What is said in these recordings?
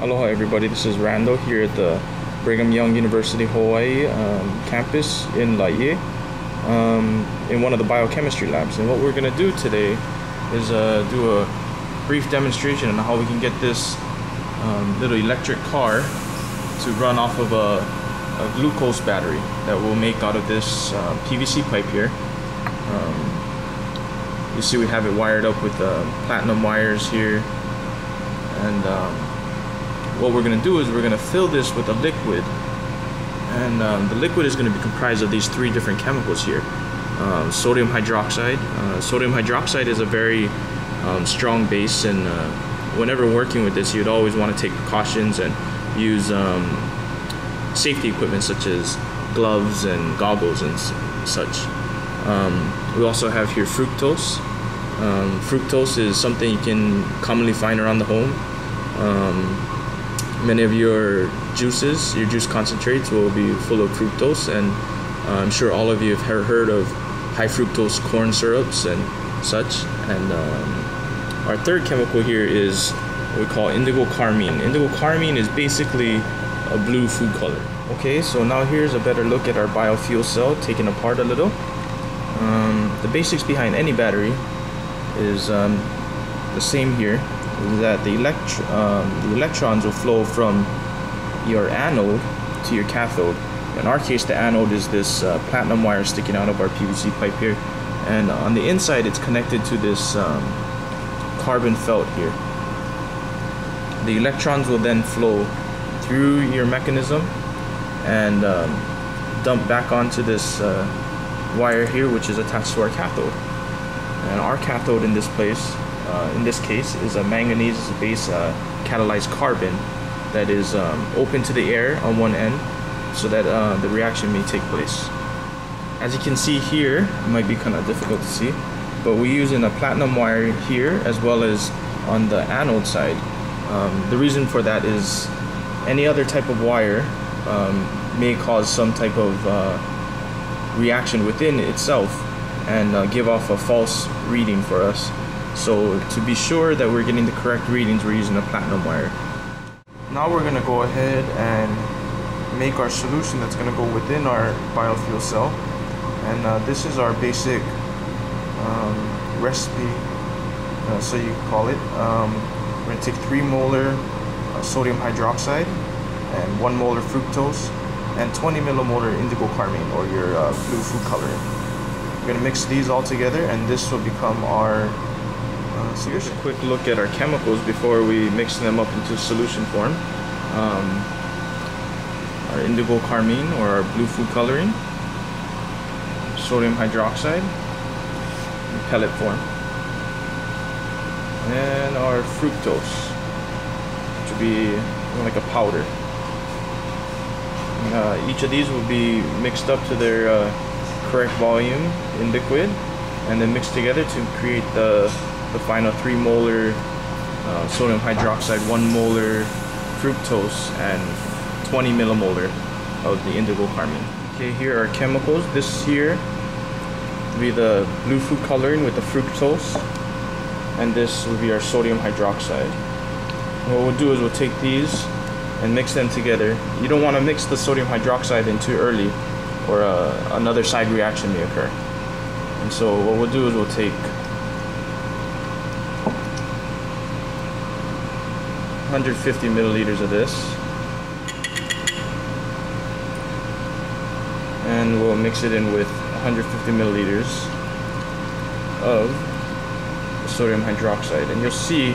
Aloha everybody, this is Randall here at the Brigham Young University Hawaii um, campus in Laie um, in one of the biochemistry labs. And what we're going to do today is uh, do a brief demonstration on how we can get this um, little electric car to run off of a, a, glucose battery that we'll make out of this uh, PVC pipe here. Um, you see we have it wired up with uh, platinum wires here and um, what we're going to do is we're going to fill this with a liquid. And um, the liquid is going to be comprised of these three different chemicals here. Um, sodium hydroxide. Uh, sodium hydroxide is a very um, strong base and uh, whenever working with this you'd always want to take precautions and use um, safety equipment such as gloves and goggles and such. Um, we also have here fructose. Um, fructose is something you can commonly find around the home many of your juices, your juice concentrates will be full of fructose, and uh, I'm sure all of you have heard of high fructose corn syrups and such. And um, our third chemical here is what we call indigo carmine. Indigo carmine is basically a blue food color. Okay, so now here's a better look at our biofuel cell taken apart a little. Um, the basics behind any battery is um, the same here is that the, elect- um, the electrons will flow from your anode to your cathode. In our case, the anode is this uh, platinum wire sticking out of our PVC pipe here, and on the inside, it's connected to this um, carbon felt here. The electrons will then flow through your mechanism and um, dump back onto this uh, wire here, which is attached to our cathode. And our cathode in this place uh, in this case is a manganese-based uh, catalyzed carbon that is um, open to the air on one end so that uh, the reaction may take place. As you can see here, it might be kind of difficult to see, but we're using a platinum wire here as well as on the anode side. Um, the reason for that is any other type of wire um, may cause some type of uh, reaction within itself and uh, give off a false reading for us. So to be sure that we're getting the correct readings, we're using a platinum wire. Now we're gonna go ahead and make our solution that's gonna go within our biofuel cell. And uh, this is our basic um, recipe, uh, so you call it. Um, we're gonna take three molar uh, sodium hydroxide and one molar fructose and 20 millimolar indigo carmine or your uh, blue food coloring. We're gonna mix these all together and this will become our uh, so here's a quick look at our chemicals before we mix them up into solution form. Um, our indigo carmine or our blue food coloring, sodium hydroxide in pellet form, and our fructose, which will be like a powder. Uh, each of these will be mixed up to their uh, correct volume in liquid and then mixed together to create the the final 3 molar uh, sodium hydroxide, 1 molar fructose, and 20 millimolar of the indigo carmine. Okay, here are chemicals. This here will be the blue food coloring with the fructose, and this will be our sodium hydroxide. What we'll do is we'll take these and mix them together. You don't want to mix the sodium hydroxide in too early, or uh, another side reaction may occur. And so what we'll do is we'll take 150 milliliters of this. And we'll mix it in with 150 milliliters of sodium hydroxide. And you'll see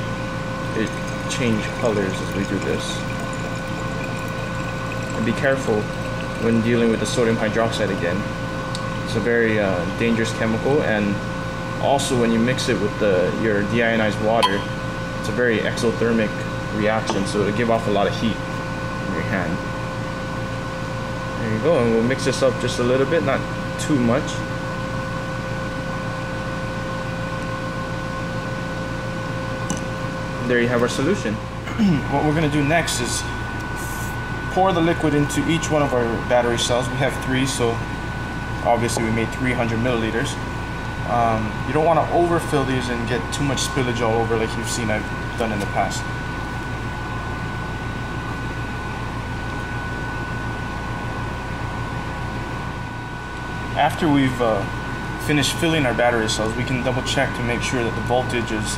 it change colors as we do this. And be careful when dealing with the sodium hydroxide again. It's a very uh, dangerous chemical and also when you mix it with the your deionized water, it's a very exothermic reaction, so it'll give off a lot of heat in your hand. There you go, and we'll mix this up just a little bit, not too much. There you have our solution. what we're gonna do next is pour the liquid into each one of our battery cells. We have three, so obviously we made 300 milliliters. Um, you don't want to overfill these and get too much spillage all over like you've seen I've done in the past. After we've uh, finished filling our battery cells, we can double check to make sure that the voltage is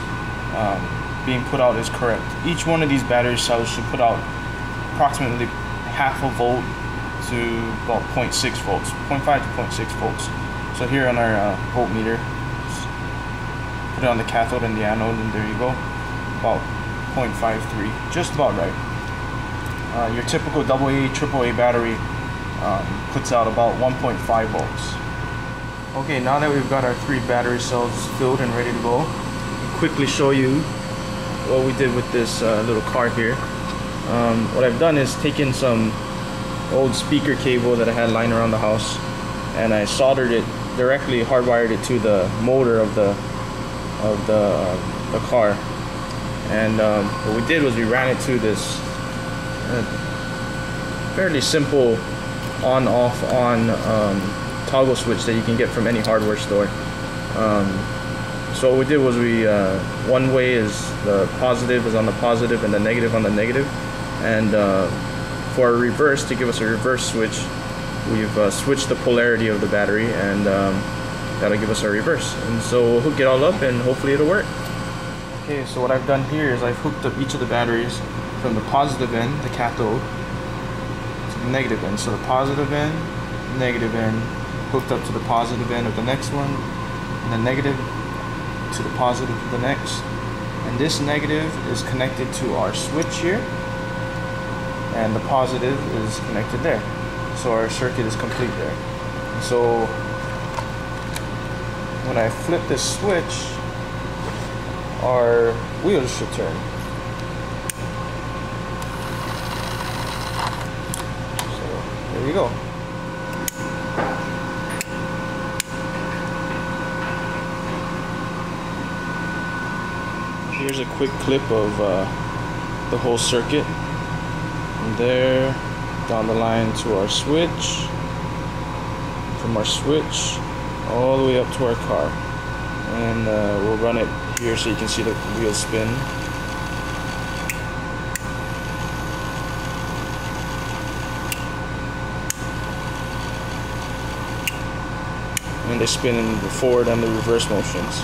um, being put out is correct. Each one of these battery cells should put out approximately half a volt to about 0.6 volts, 0.5 to 0.6 volts. So here on our uh, voltmeter, put it on the cathode and the anode, and there you go, about 0.53, just about right. Uh, your typical AA, AAA battery um, puts out about 1.5 volts. Okay, now that we've got our three battery cells filled and ready to go, quickly show you what we did with this uh, little car here. Um, what I've done is taken some old speaker cable that I had lying around the house and I soldered it directly hardwired it to the motor of the of the, uh, the car and um, what we did was we ran it to this uh, fairly simple on off on um, toggle switch that you can get from any hardware store. Um, so what we did was we uh, one way is the positive is on the positive and the negative on the negative. and uh, for a reverse to give us a reverse switch we've uh, switched the polarity of the battery and um, that'll give us our reverse. And so we'll hook it all up and hopefully it'll work. Okay so what I've done here is I've hooked up each of the batteries from the positive end the cathode negative end so the positive end negative end hooked up to the positive end of the next one and the negative to the positive of the next and this negative is connected to our switch here and the positive is connected there. So our circuit is complete there. So when I flip this switch, our wheels should turn. So there you go. Here's a quick clip of uh, the whole circuit. From there down the line to our switch. From our switch all the way up to our car. And uh, we'll run it here so you can see the wheels spin and they spin in the forward and the reverse motions